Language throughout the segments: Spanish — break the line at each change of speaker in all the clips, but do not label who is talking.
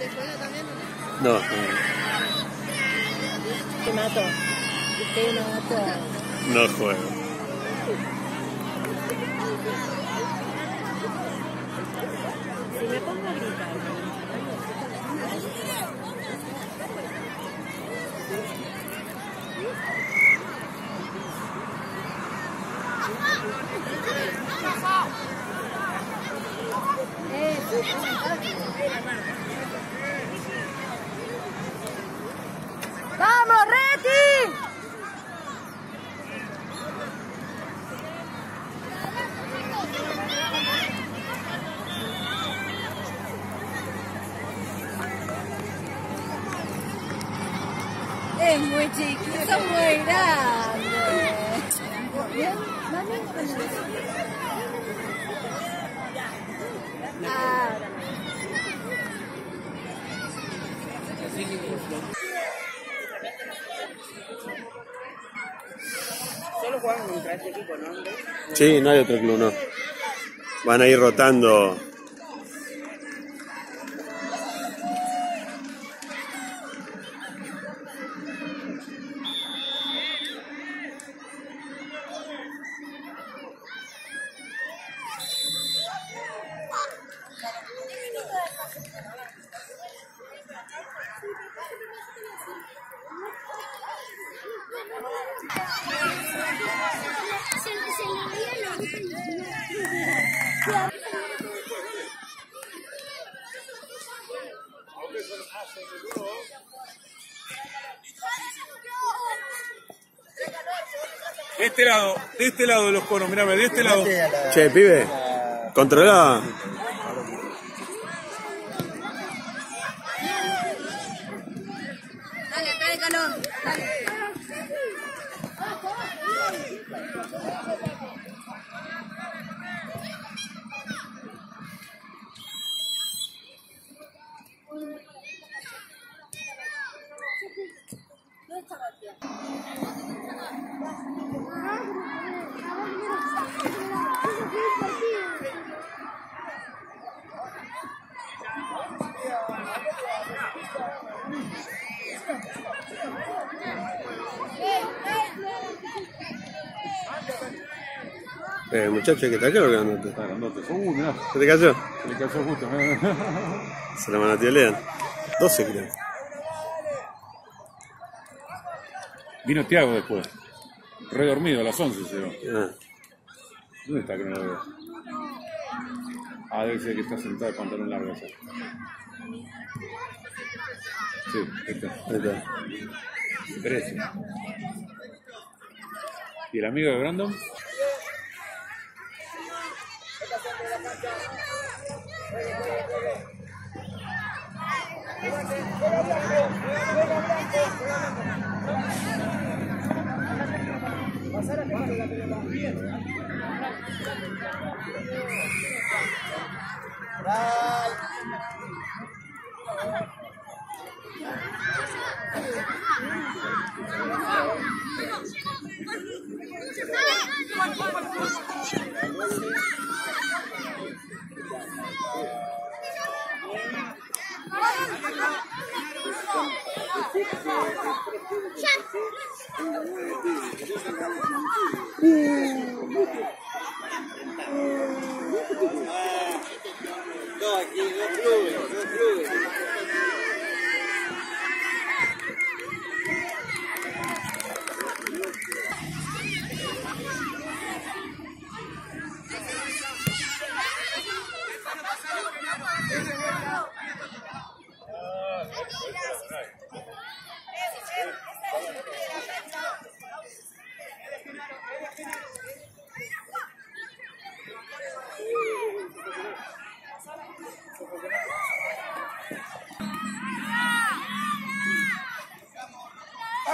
¿Te juega también?
No, no,
Te mato. Te mato.
no juego.
Si me pongo a gritar. ¡Vamos, Reti! Es muy chiquito, muy grande. Bien, mami. Ah,
Solo juegan contra este equipo, ¿no?
Sí, no hay otro club, no. Van a ir rotando.
Lado, de este lado de los conos, mirame, de este lado.
Che, pibe, controla.
Dale, dale, calor. Dale.
Eh, muchacho, ¿qué es lo que andaste?
Está grandote. Uh, mirá,
¿Se te cayó?
se le cayó justo.
Se la manatiolean. 12 creo.
Vino Tiago después. Re dormido a las 11 se va.
Ah,
¿Dónde está que no lo veo? Ah, debe ser que está sentado de pantalón largo. ese. Sí, ahí está.
ahí está.
13. ¿Y el amigo de Brandon?
No,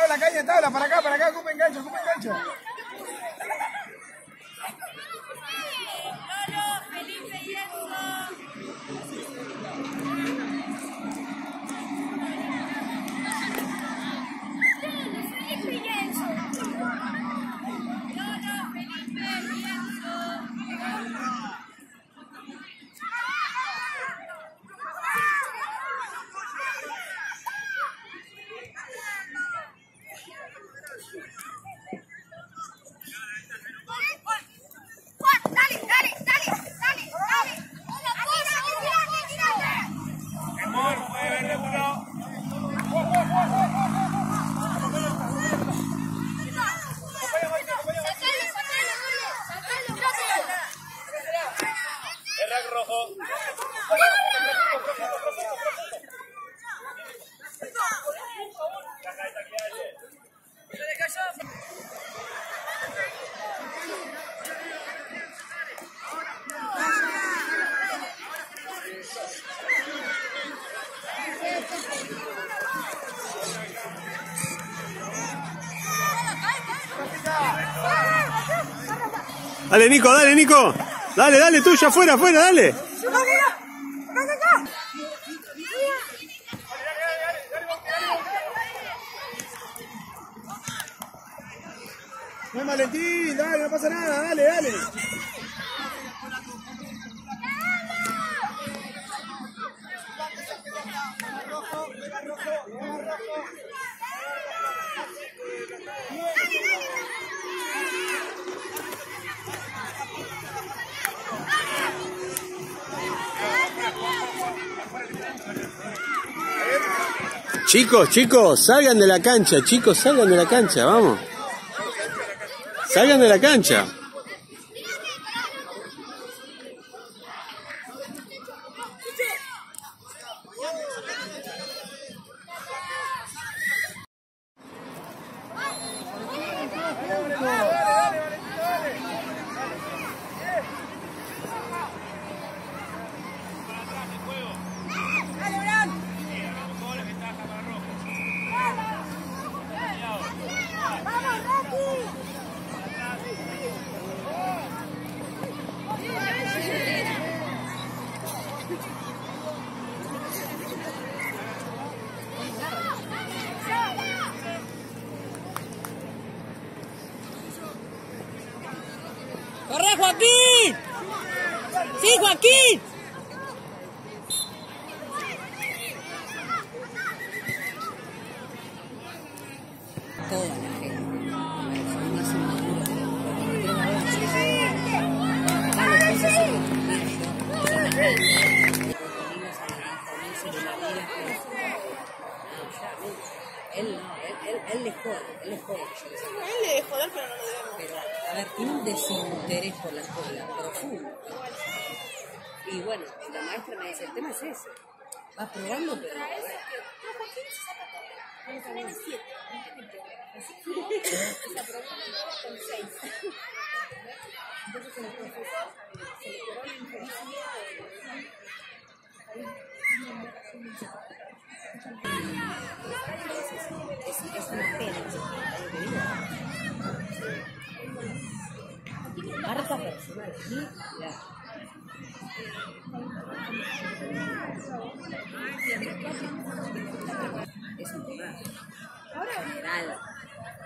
Tabla, caña, tabla, para acá, para acá, ocupen gancho, ocupen gancho.
Dale, Nico, dale, Nico. Dale, dale, tuya, afuera, afuera, dale.
No es Valentín, dale, no pasa nada, dale, dale.
Chicos, chicos, salgan de la cancha, chicos, salgan de la cancha, vamos. Salgan de la cancha.
¡Corre, Joaquín! ¡Sí, Joaquín! Toda la gente. Pues Él no, él, él, él le jode, él le jode. yo.
Él le debe joder, pero no lo debemos.
Pero, a ver, tiene un desinterés por la escuela, profundo. Y bueno, la maestra me dice, el tema es ese. Va probando, pero... a ver. Es, es una pena. ¿sabes lo que digo? Es un tema general,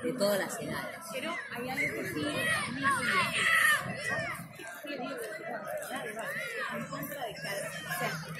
de todas las edades. Pero hay algo que sí, en contra de cada.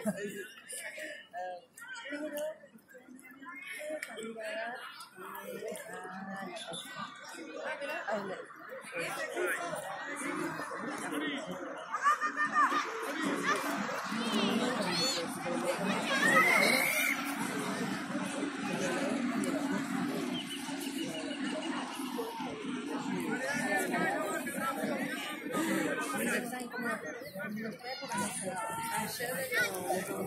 Ayer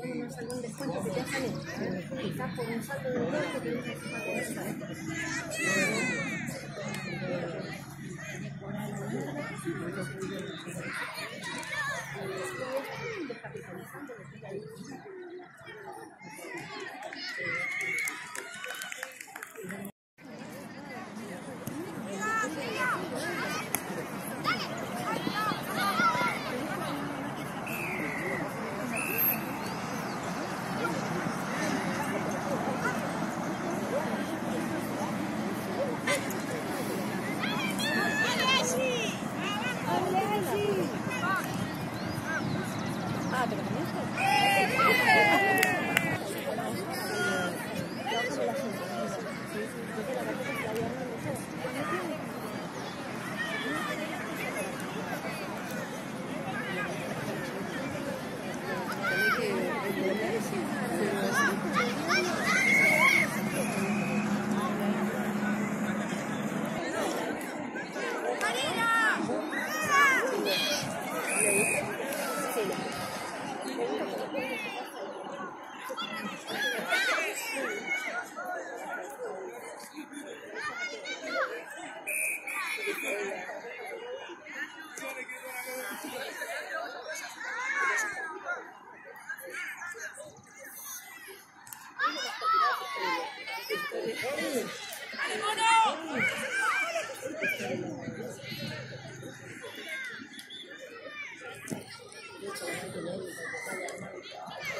tienes que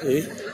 哎。